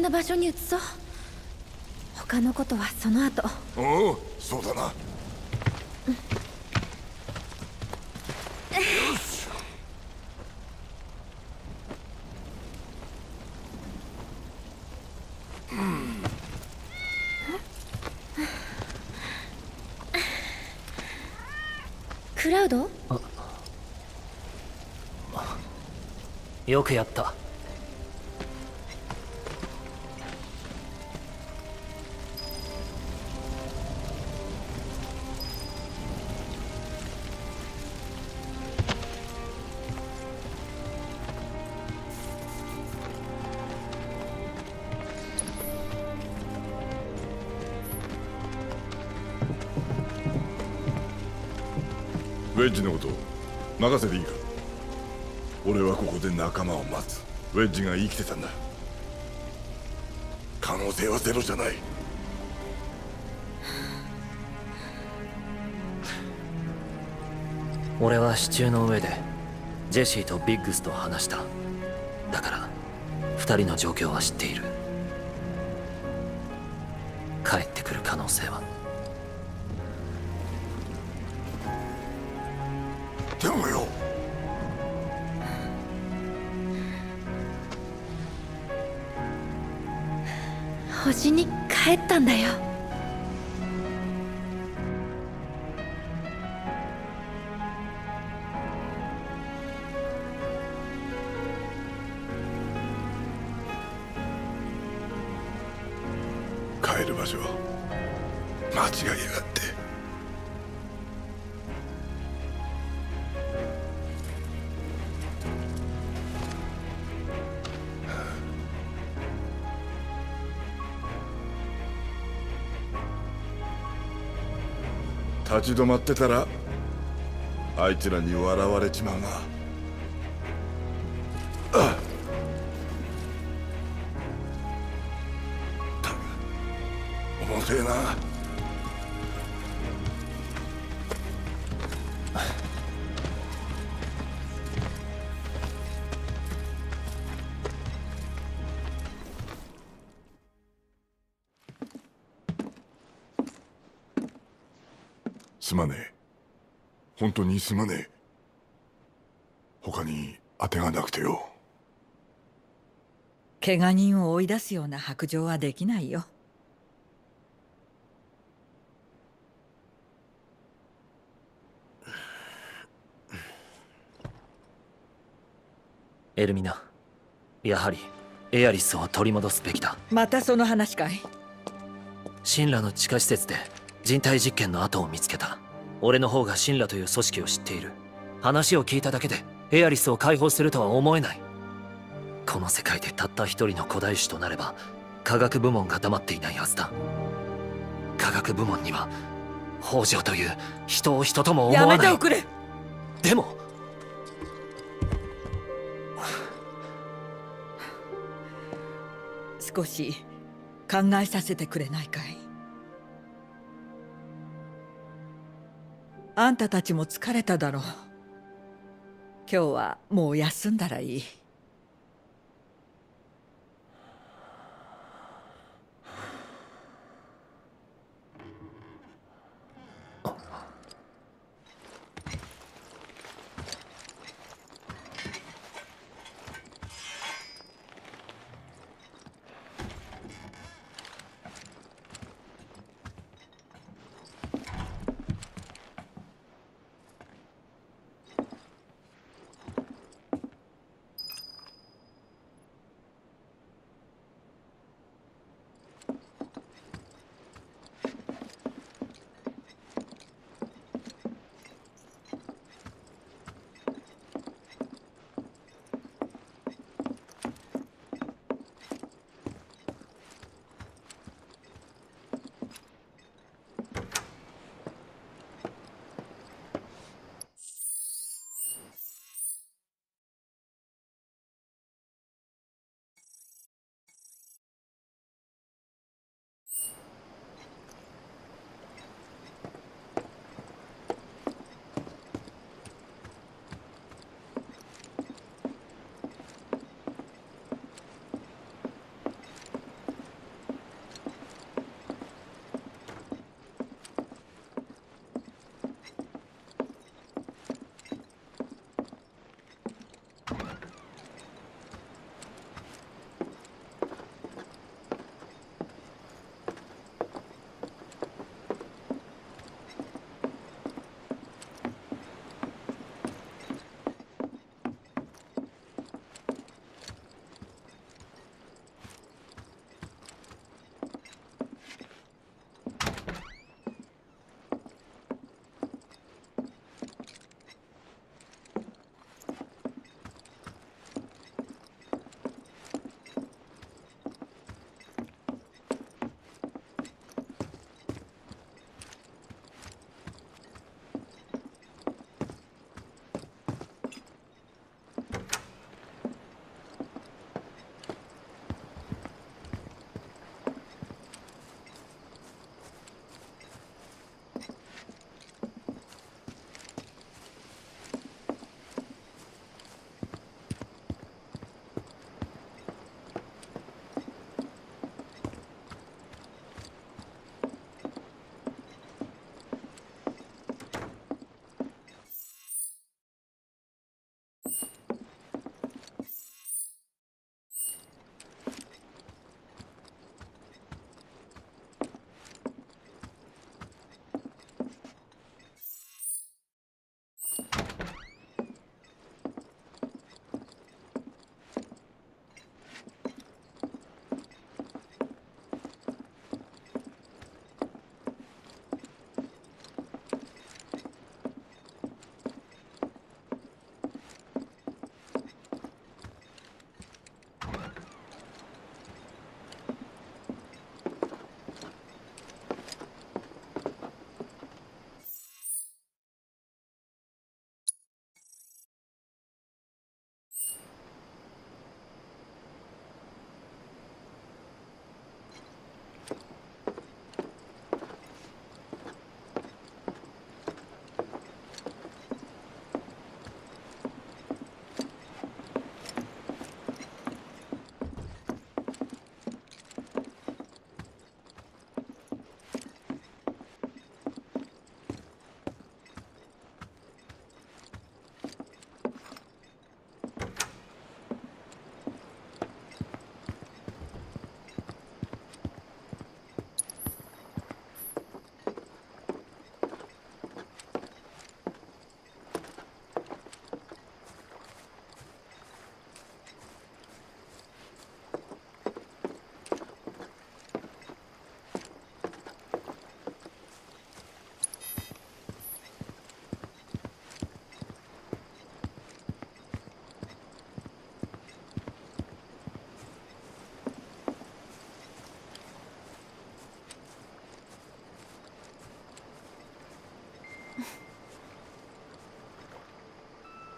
全な場所に移そう。他のことはその後。おおそうだな。よし。クラウド？よくやった仲間を待つ。ウェッジが生きてたんだ。可能性はゼロじゃない。俺は支柱の上でジェシーとビッグスと話した。だから二人の状況は知っている。帰ってくる可能性は。星に帰ったんだよ。立ち止まってたらあいつらに笑われちまうな。あっ。たく重てえな。まねえ。本当にすまねえ。他に当てがなくてよ。怪我人を追い出すような白状はできないよ。エルミナやはりエアリスを取り戻すべきだ。またその話かい？神羅の地下施設で人体実験の跡を見つけた俺の方が神羅という組織を知っている。話を聞いただけでエアリスを解放するとは思えない。この世界でたった一人の古代種となれば科学部門が黙っていないはずだ。科学部門には北条という人を人とも思やわない。めておくれ。でも少し考えさせてくれないかい？あんたたちも疲れただろう。今日はもう休んだらいい。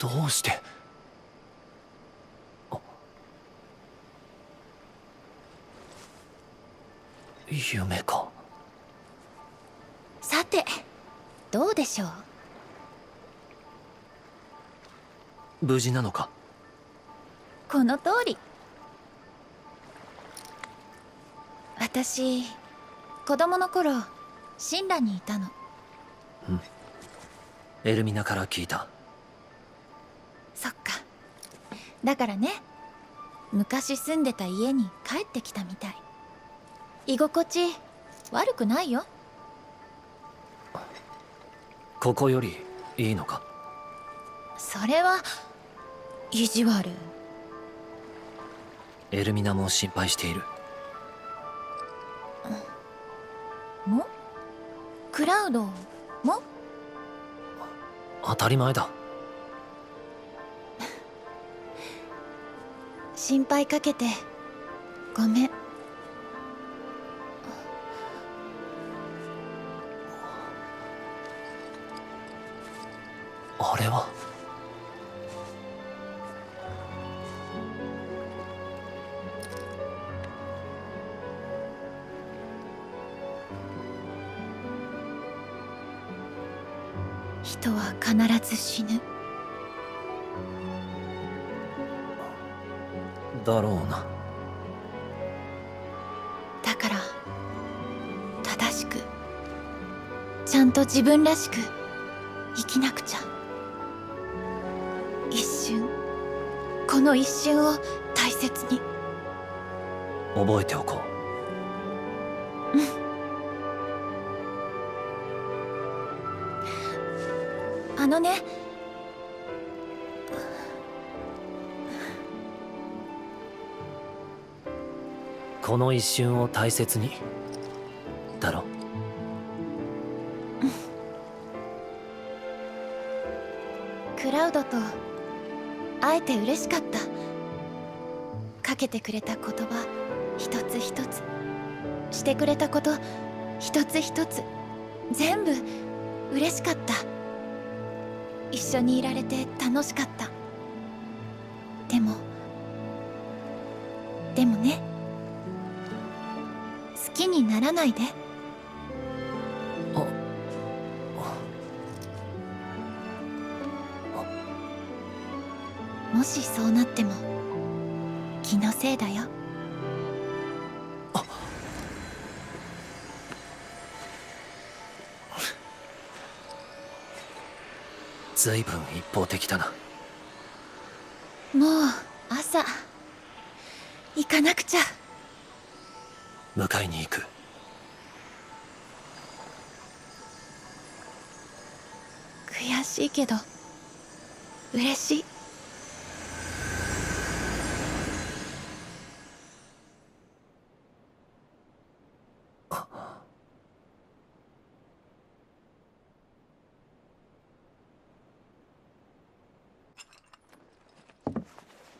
どうして？夢か。さてどうでしょう？無事なのか？この通り。私子供の頃神羅にいたの。エルミナから聞いただからね。昔住んでた家に帰ってきたみたい。居心地悪くないよ。ここよりいいのか？それは意地悪。エルミナも心配している。も？クラウドも？当たり前だ心配かけて。ごめん。あれは？人は必ず死ぬだろうな。だから正しくちゃんと自分らしく生きなくちゃ。一瞬この一瞬を大切に。覚えておこあのねこの一瞬を大切に。だろ？クラウドと会えて嬉しかった。かけてくれた言葉一つ一つ。してくれたこと一つ一つ。全部嬉しかった。一緒にいられて楽しかった。ならないでもしそうなっても気のせいだよ。随分一方的だなもう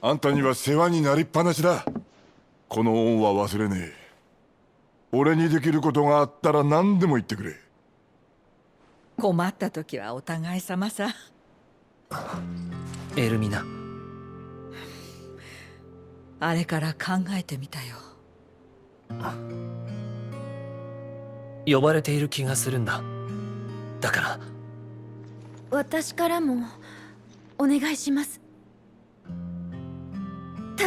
あんたには世話になりっぱなしだ。この恩は忘れねえ。俺にできることがあったら何でも言ってくれ。困った時はお互い様さ。エルミナ。あれから考えてみたよ。呼ばれている気がするんだ。だから。私からもお願いします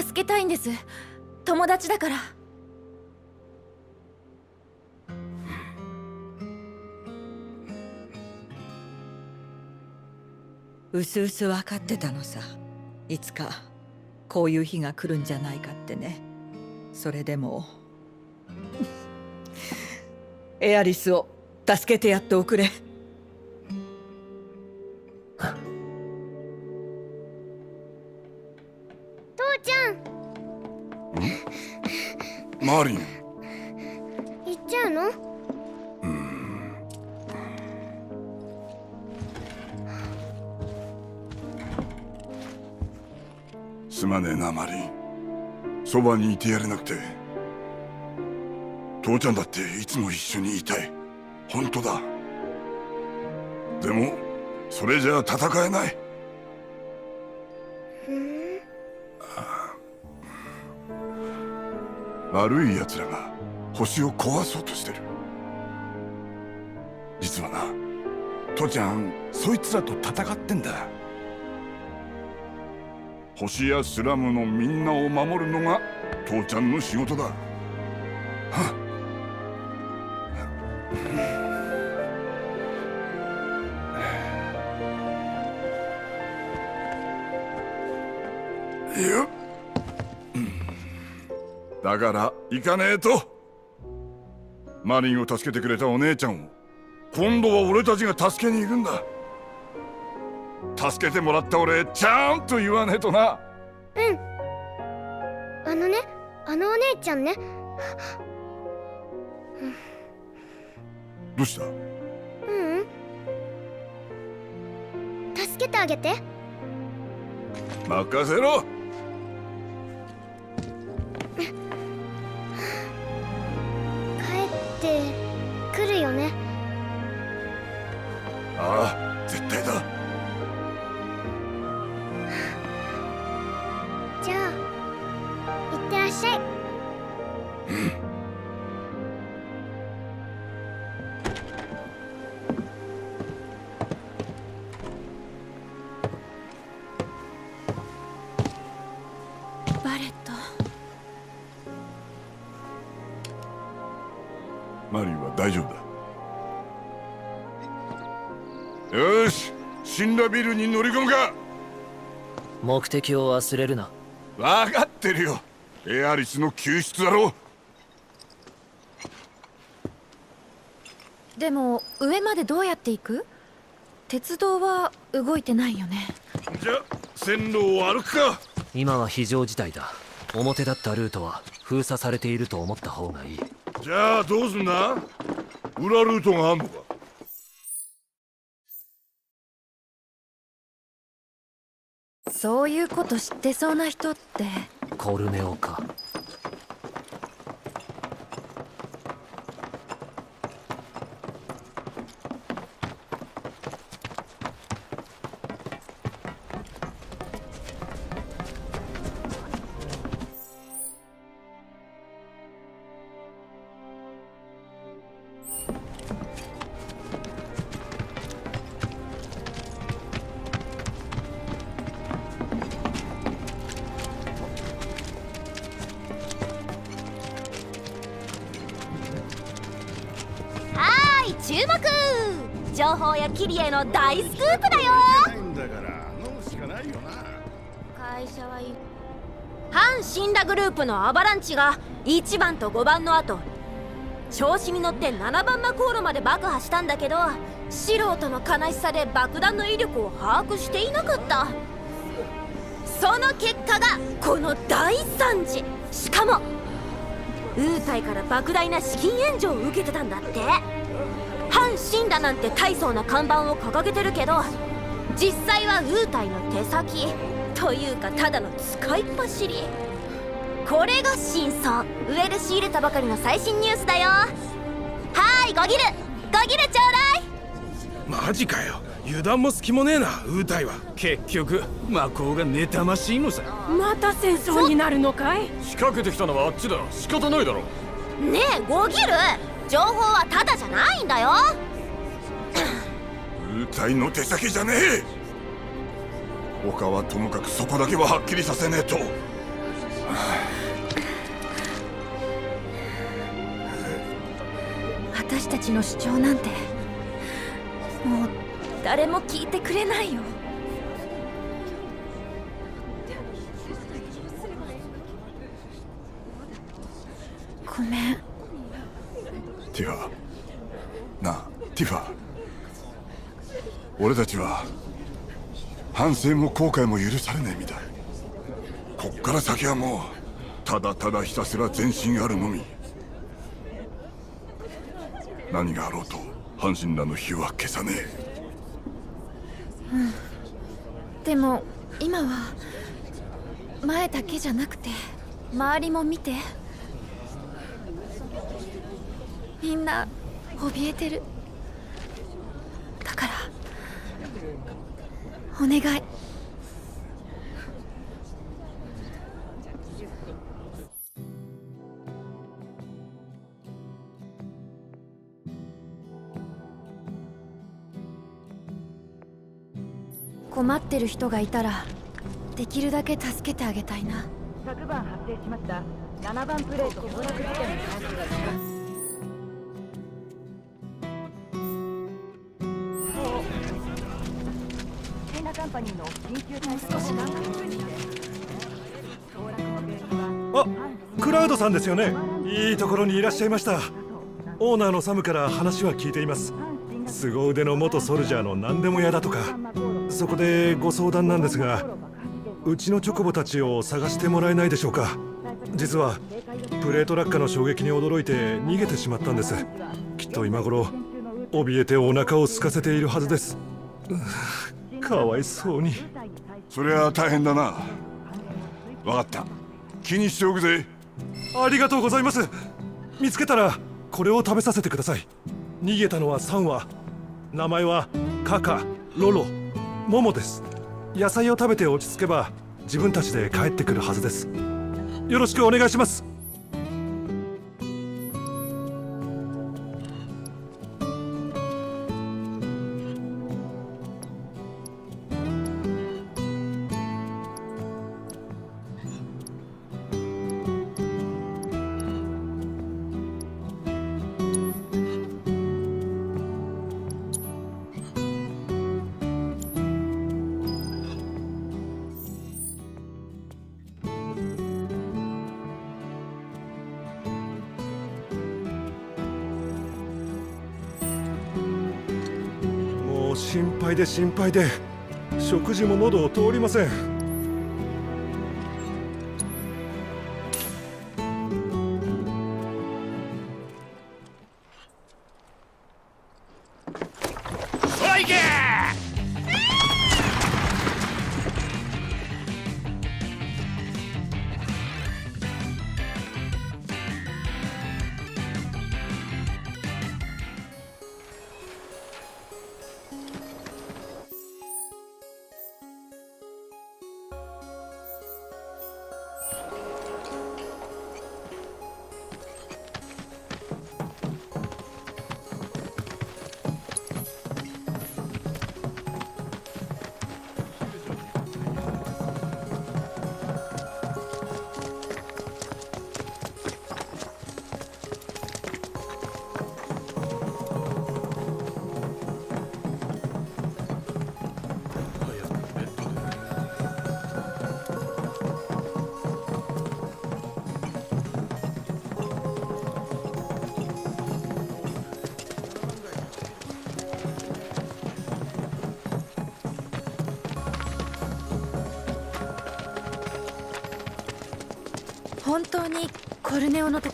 助けたいんです。友達だから。うすうす分かってたのさ。いつかこういう日が来るんじゃないかってね。それでも。エアリスを助けてやっておくれ。ちゃん。マーリン。行っちゃうの？すまねえなマリン。そばにいてやれなくて。父ちゃんだっていつも一緒にいたい。本当だ。でもそれじゃ戦えない悪い奴らが星を壊そうとしてる。実はな父ちゃんそいつらと戦ってんだ。星やスラムのみんなを守るのが父ちゃんの仕事だ。だから行かねえと。マリンを助けてくれたお姉ちゃんを。今度は俺たちが助けに行くんだ。助けてもらった俺ちゃんと言わねえとな。うん。あのねあのお姉ちゃんね。どうした？ううん。助けてあげて。任せろってらっしゃい。バレット。マリンは大丈夫だ。よし死んだビルに乗り込むか。目的を忘れるな。分かってるよエアリスの救出だろでも上までどうやって行く？鉄道は動いてないよね。じゃあ線路を歩くか。今は非常事態だ。表だったルートは封鎖されていると思った方がいい。じゃあどうすんだ？裏ルートがあんのかそういうこと知ってそうな人って。コルネオか。報やキリエの大スクープだよ。会社はい反死んだグループのアバランチが1番と5番の後調子に乗って7番魔航路まで爆破したんだけど素人の悲しさで爆弾の威力を把握していなかった。その結果がこの大惨事。しかもウータイから莫大な資金援助を受けてたんだって。反神羅なんて大層な看板を掲げてるけど実際はウータイの手先というかただの使いっ走り。これが真相。上で仕入れたばかりの最新ニュースだよ。はーいゴギル。ゴギルちょうだい。マジかよ。油断も隙もねえなウータイは。結局魔法が妬ましいのさ。また戦争になるのかい？仕掛けてきたのはあっちだ。仕方ないだろ。ねえゴギル情報はただじゃないんだよ。ウータイの手先じゃねえ他はともかくそこだけははっきりさせねえと。私たちの主張なんてもう誰も聞いてくれないよ。ごめんティファなあティファ俺たちは反省も後悔も許されねえ身だこっから先はもうただただひたすら前進あるのみ。何があろうと阪神らの火は消さねえ。うんでも今は前だけじゃなくて周りも見て。みんな怯えてる。だからお願い。困ってる人がいたらできるだけ助けてあげたいな。昨晩発生しました。7番プレート崩落事件に関す。るパニーの緊急対策を少し頑張あクラウドさんですよね。いいところにいらっしゃいました。オーナーのサムから話は聞いています。凄腕の元ソルジャーの何でも屋だとか。そこでご相談なんですがうちのチョコボたちを探してもらえないでしょうか。実はプレート落下の衝撃に驚いて逃げてしまったんです。きっと今頃怯えてお腹を空かせているはずです。かわいそうに。そりゃ大変だな。分かった。気にしておくぜ。ありがとうございます。見つけたらこれを食べさせてください。逃げたのは3羽名前はカカロロモモです。野菜を食べて落ち着けば自分たちで帰ってくるはずです。よろしくお願いします心配で心配で食事も喉を通りません。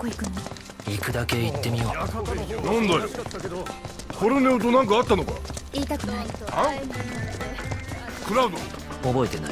こ行くの？行くだけ行ってみよう。なんだよ。コルネオと何かあったのか。言いたくない。あクラウド。覚えてない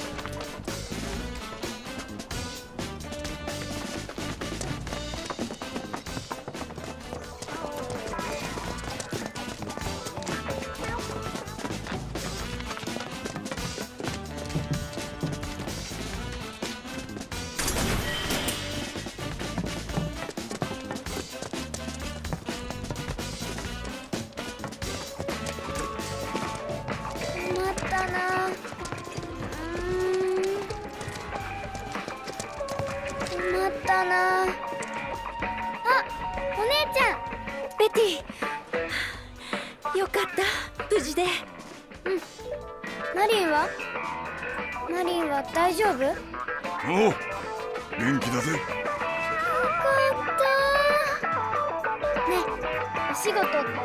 仕事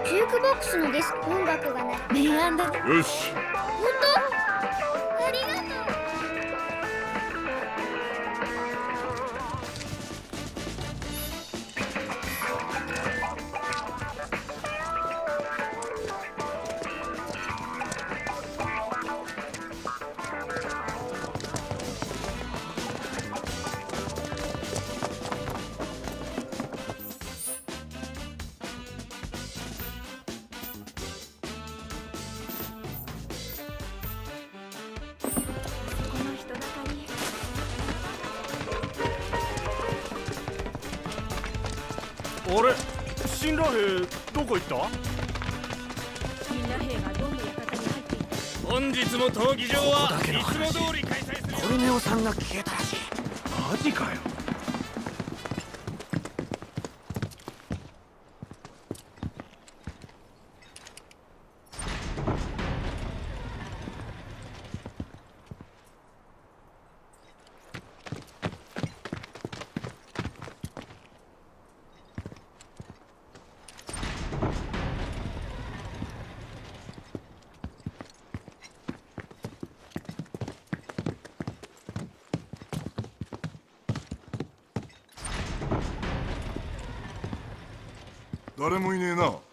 ジュークボックスのディスク。音楽がない明暗だね。よし誰もいねえな。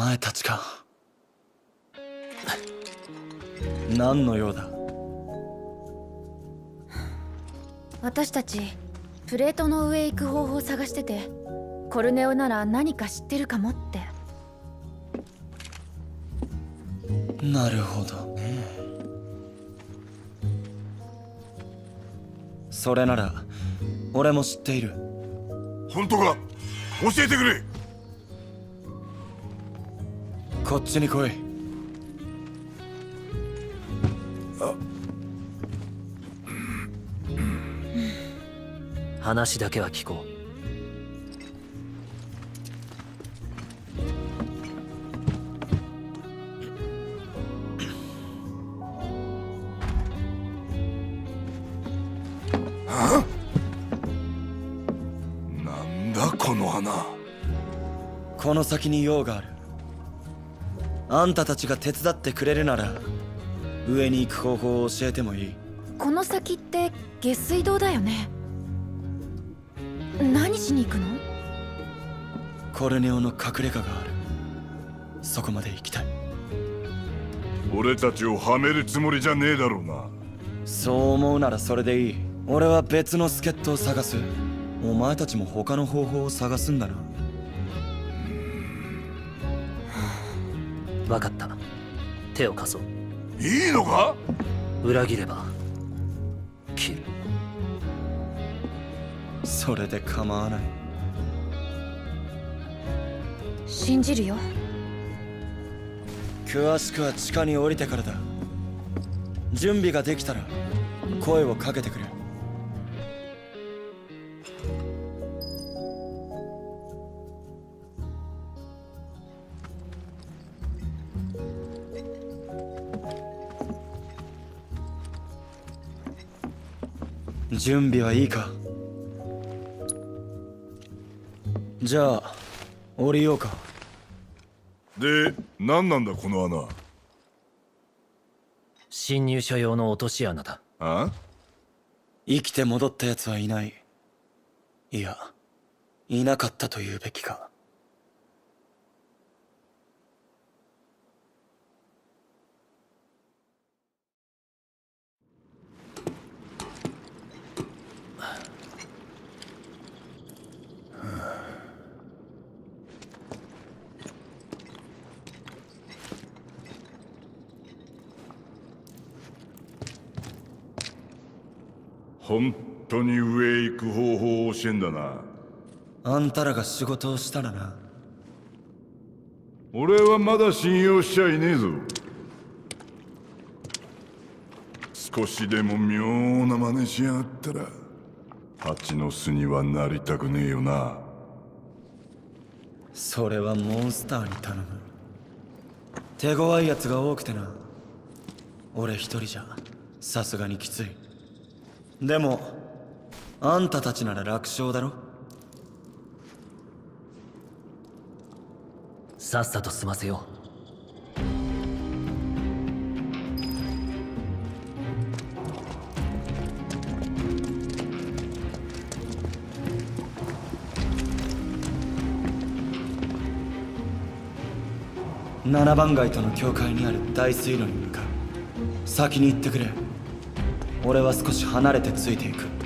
前たちか。何の用だ？私たちプレートの上へ行く方法を探しててコルネオなら何か知ってるかもって。なるほどね。それなら俺も知っている。本当か？教えてくれこっちに来い。話だけは聞こう。なんだこの花。この先に用があるあんたたちが手伝ってくれるなら上に行く方法を教えてもいい。この先って下水道だよね。何しに行くの？コルネオの隠れ家がある。そこまで行きたい。俺たちをはめるつもりじゃねえだろうな。そう思うならそれでいい。俺は別の助っ人を探す。お前たちも他の方法を探すんだな分かった。手を貸そう。いいのか？裏切れば切る。それで構わない。信じるよ。詳しくは地下に降りてからだ。準備ができたら声をかけてくれ準備はいいか？じゃあ降りようか。で何なんだこの穴？侵入者用の落とし穴だ。あ？生きて戻った奴はいない。いやいなかったと言うべきか本当に上へ行く方法を教えんだな。あんたらが仕事をしたらな。俺はまだ信用しちゃいねえぞ。少しでも妙な真似しやがったら蜂の巣にはなりたくねえよな。それはモンスターに頼む。手強い奴が多くてな。俺一人じゃさすがにきついでもあんたたちなら楽勝だろ？さっさと済ませよう。七番街との境界にある大水路に向かう。先に行ってくれ。俺は少し離れてついていく。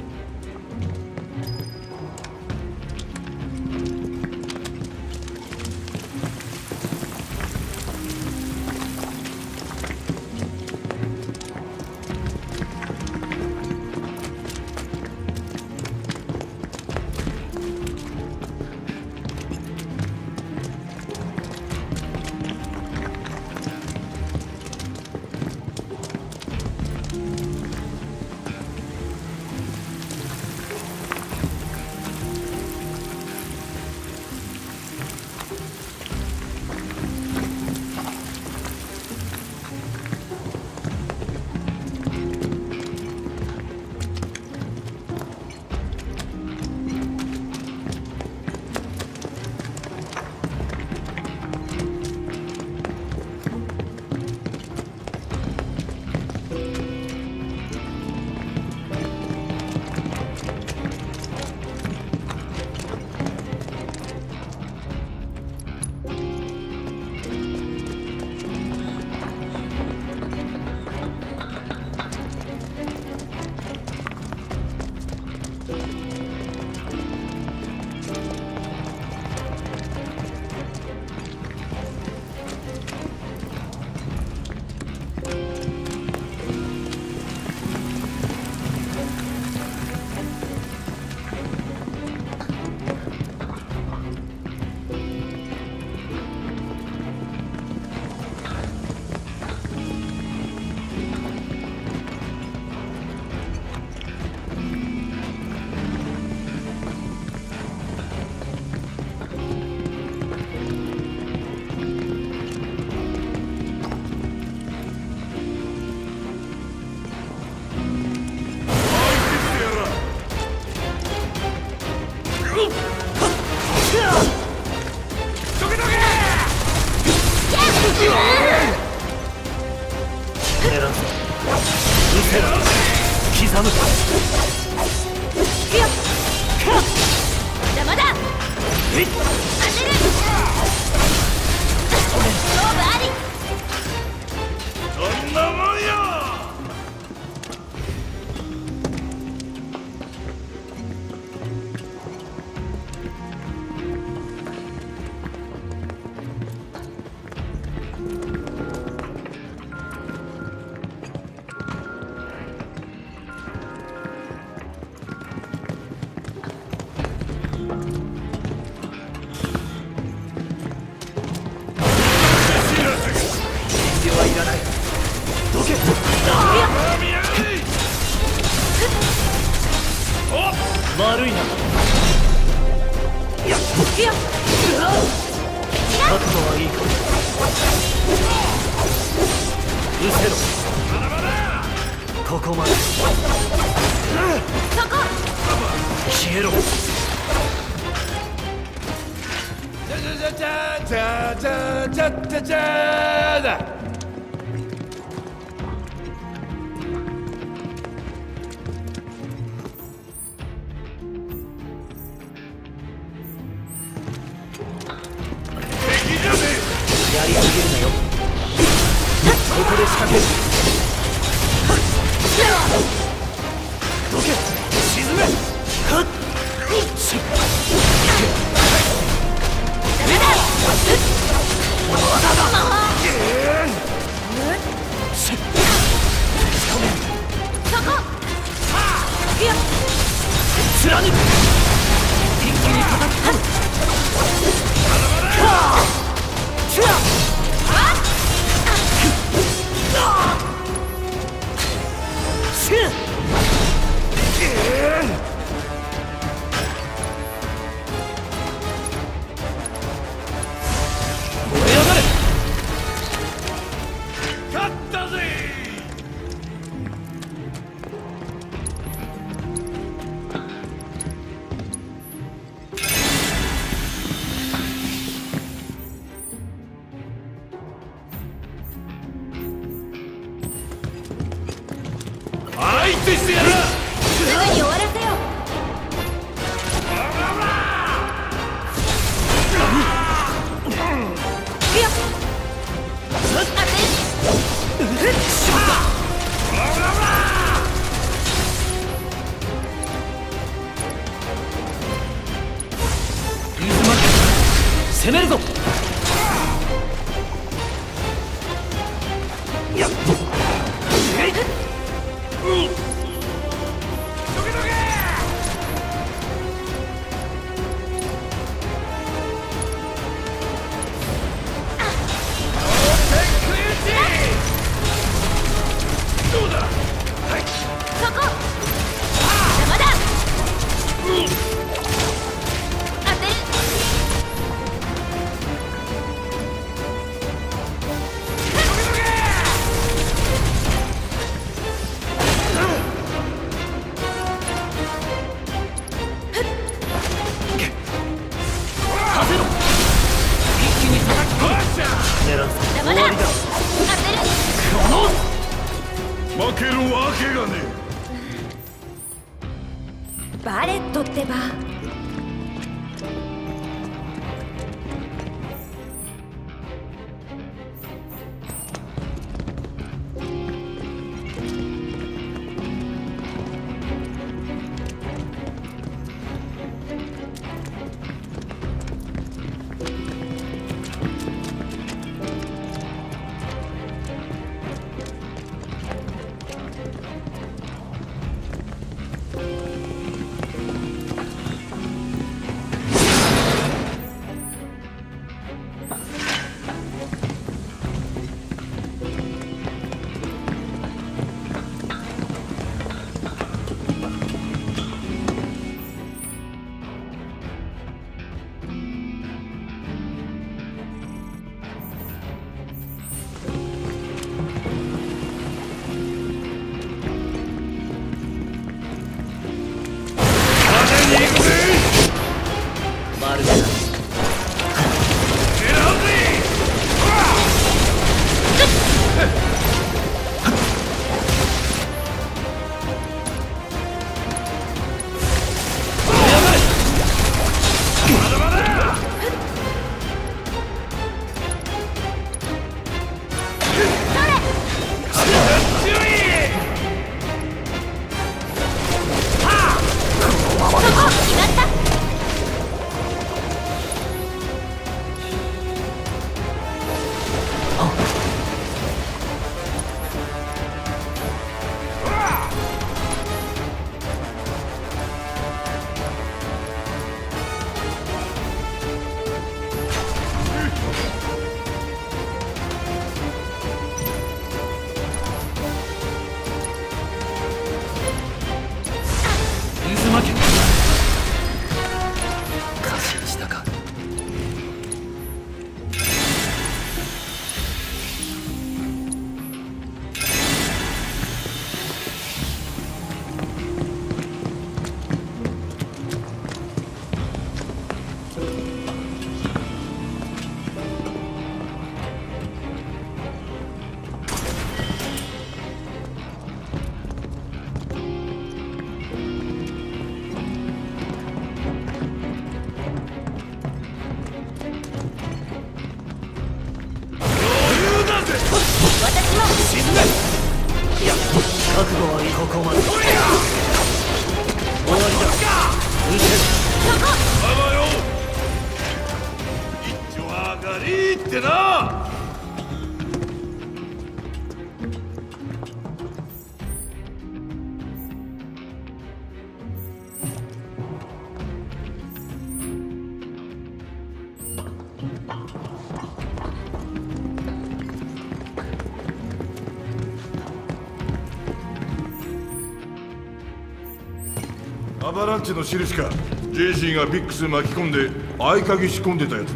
アバランチの印か。ジェシーがビッグス巻き込んで合鍵仕込んでたやつだ。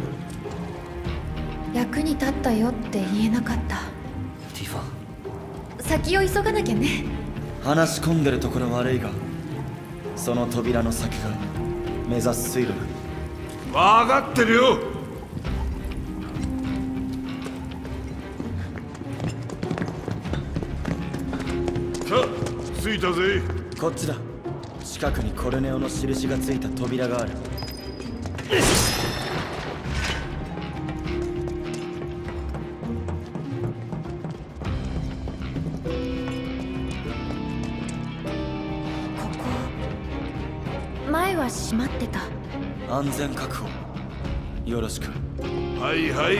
役に立ったよって言えなかった。ティファ先を急がなきゃね。話し込んでるところ悪いがその扉の先が目指す水路だ。分かってるよ。さあ着いたぜ。こっちだ近くにコルネオの印がついた扉がある。前は閉まってた。安全確保。よろしく。はいはい。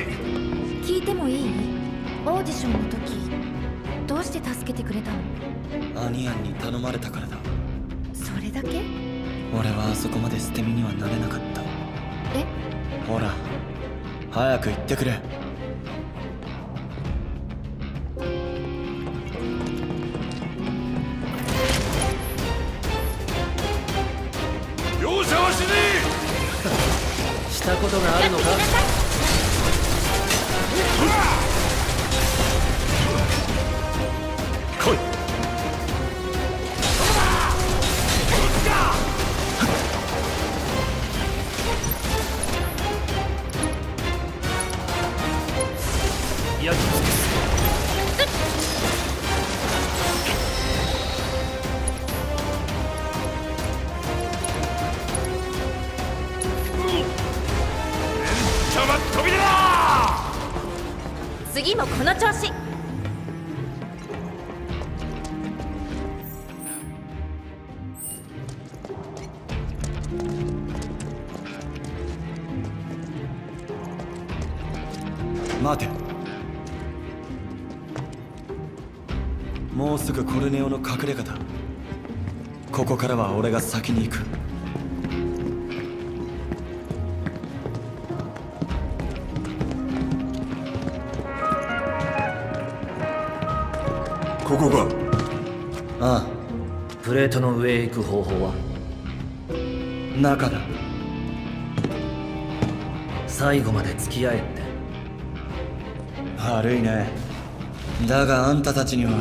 聞いてもいい？オーディションの時どうして助けてくれたの？アニアンに頼まれたからだ俺はあそこまで捨て身にはなれなかった。え？ほら早く行ってくれ次もこの調子。待て。もうすぐコルネオの隠れ家だここからは俺が先に行く。ここかあプレートの上へ行く方法は？あ中だ。最後まで付き合えって。悪いね。だがあんたたちには。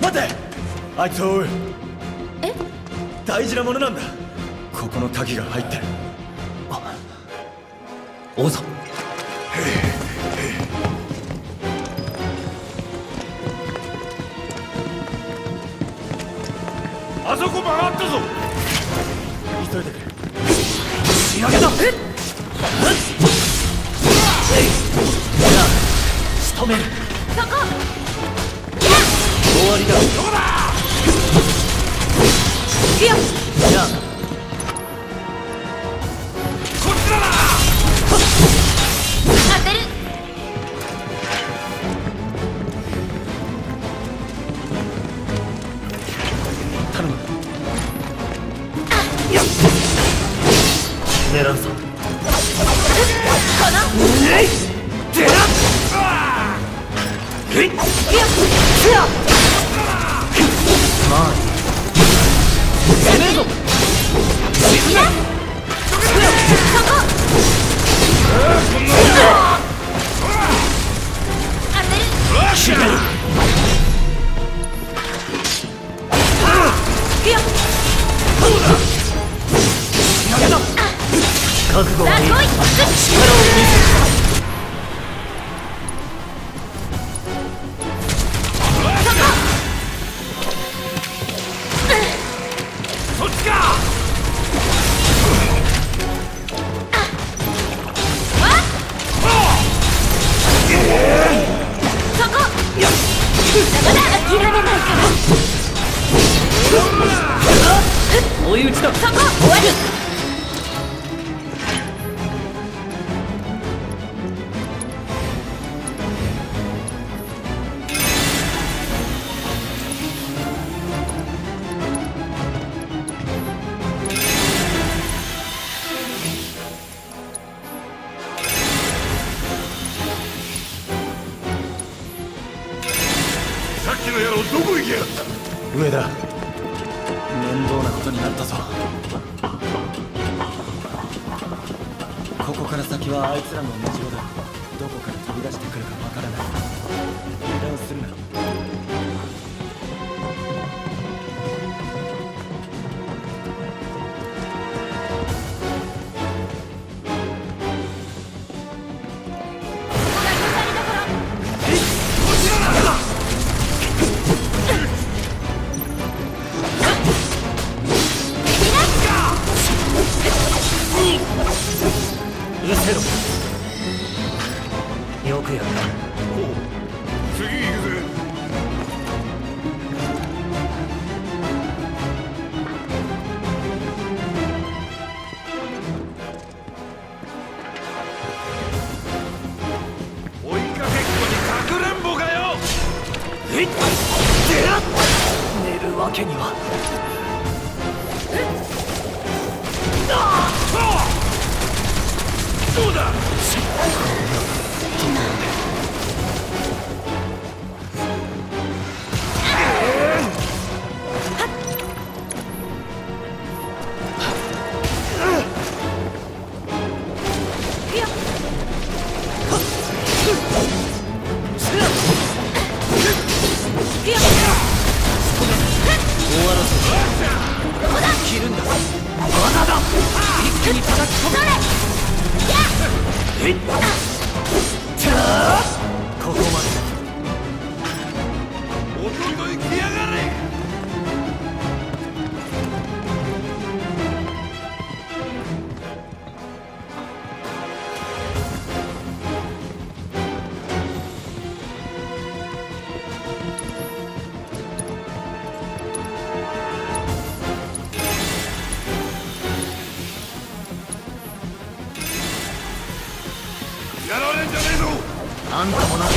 待て！あいつを追う。え大事なものなんだ。ここの鍵が入ってる。王様。油断であん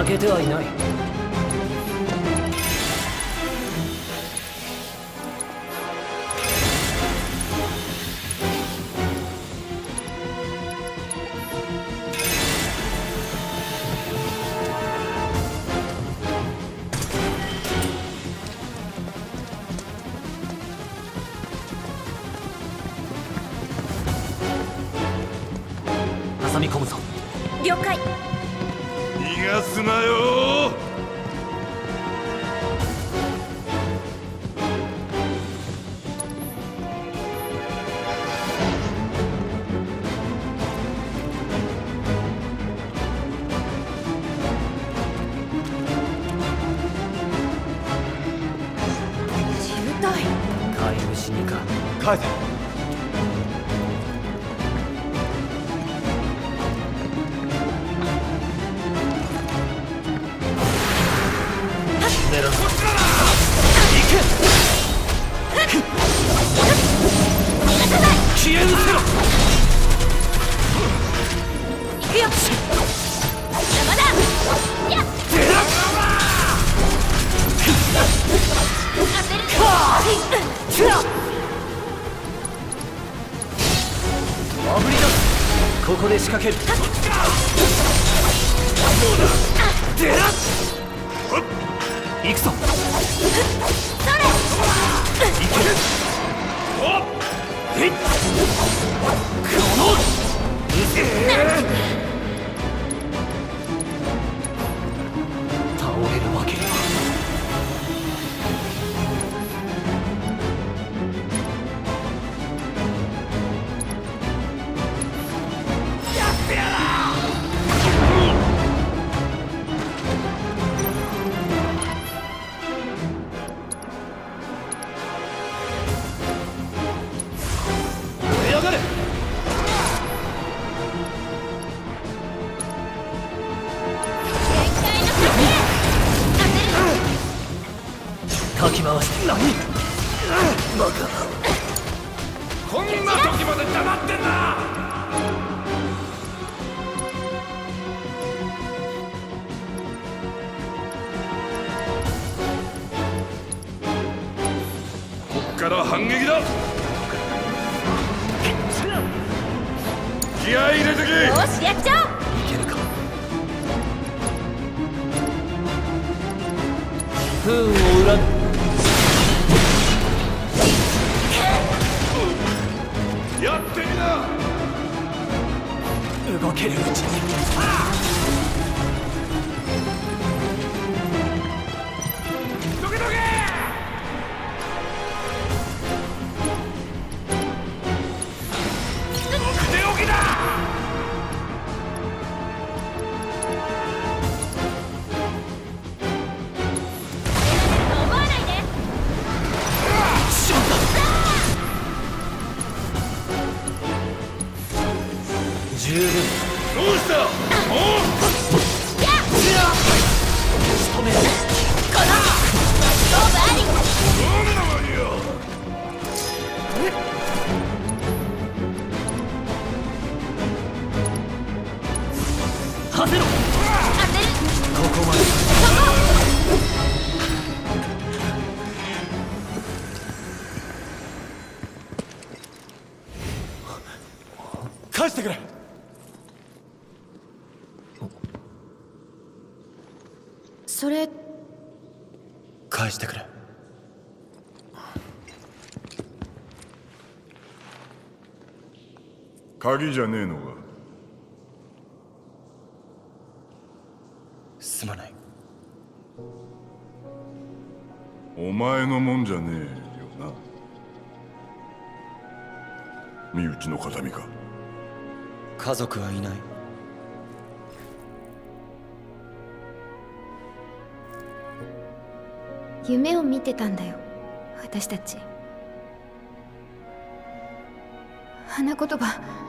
負けてはいない。じゃねえのか？すまない。お前のもんじゃねえよな？身内の形見か？家族はいない。夢を見てたんだよ。私たち。花言葉。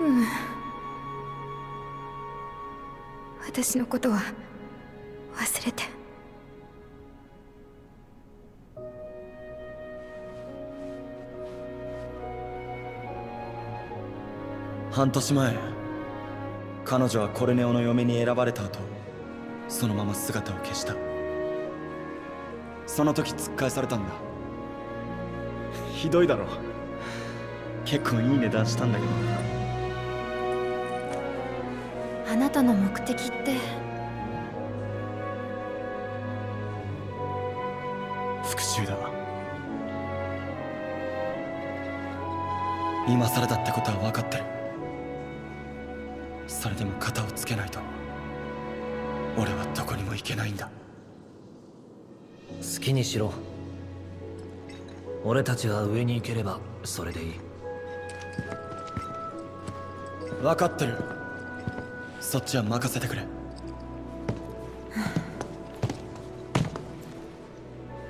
うん。私のことは忘れて。半年前彼女はコルネオの嫁に選ばれた後そのまま姿を消した。その時突っ返されたんだ。ひどいだろ。結構いい値段したんだけど。あなたの目的って。復讐だ。今更だってことは分かってる。それでも肩をつけないと。俺はどこにも行けないんだ。好きにしろ。俺たちが上に行ければそれでいい。分かってるそっちは任せてくれ。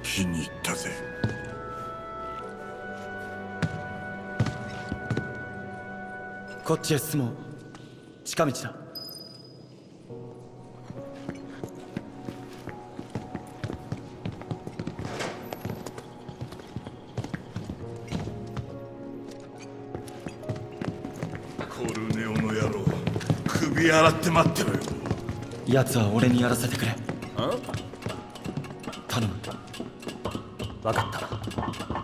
気に入ったぜ。こっちへ進もう。近道だ首洗って待ってろよ。奴は俺にやらせてくれ。あ頼む。分かった